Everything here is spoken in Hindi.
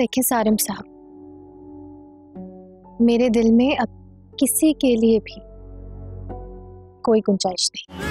देखिए सारिम साहब। मेरे दिल में अब किसी के लिए भी कोई गुंजाइश नहीं।